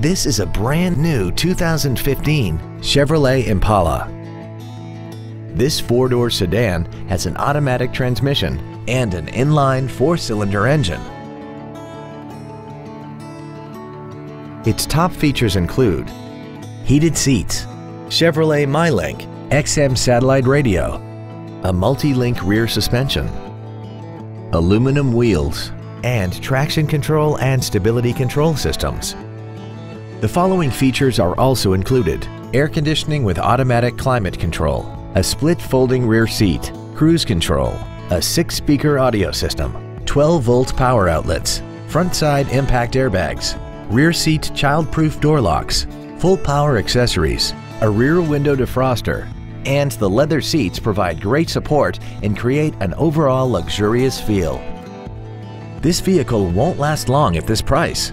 This is a brand new 2015 Chevrolet Impala. This four-door sedan has an automatic transmission and an inline four-cylinder engine. Its top features include heated seats, Chevrolet MyLink, XM satellite radio, a multi-link rear suspension, aluminum wheels, and traction control and stability control systems. The following features are also included. Air conditioning with automatic climate control, a split folding rear seat, cruise control, a six-speaker audio system, 12-volt power outlets, front side impact airbags, rear seat child-proof door locks, full power accessories, a rear window defroster, and the leather seats provide great support and create an overall luxurious feel. This vehicle won't last long at this price.